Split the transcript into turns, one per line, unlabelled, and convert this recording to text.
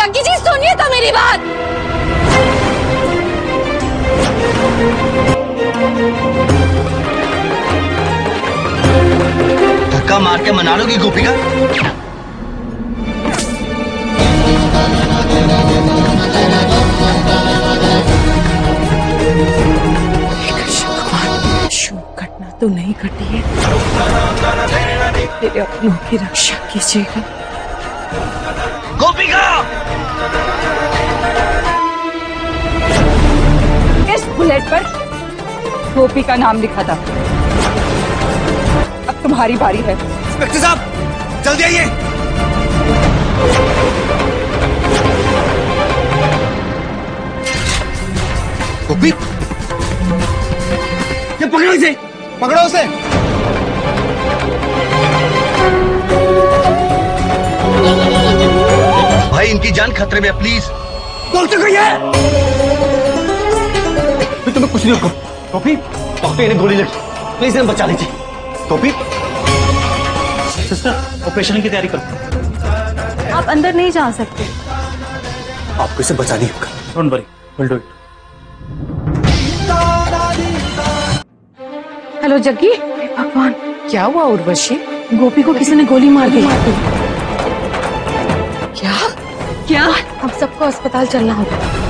जग्गी जी सुनिए तो मेरी बात।
धक्का मार के मना लोगी गोपिका।
तो नहीं घटी है। मेरे अपनों की रक्षा कीजिएगा।
पर गोपी का नाम लिखा था। अब तुम्हारी बारी है।
इंस्पेक्टर साहब, जल्दी आइए। गोपी ये पकड़ो इसे। पकड़ो उसे। भाई, इनकी जान खतरे में प्लीज़। डॉक्टर को ये
मैं तुम्हें कुछ नहीं होगा टोपी डॉक्टर ने गोली लगी प्लीज़ इन्हें बचा लीजिए। टोपी सिस्टर ऑपरेशन की तैयारी करो।
आप अंदर नहीं जा सकते।
आपको इसे बचानी होगा। Don't worry will do it
hello Jaggi. भगवान क्या हुआ उर्वशी? गोपी को किसी ने गोली मार दी। क्या? क्या? हम सबको अस्पताल चलना होगा।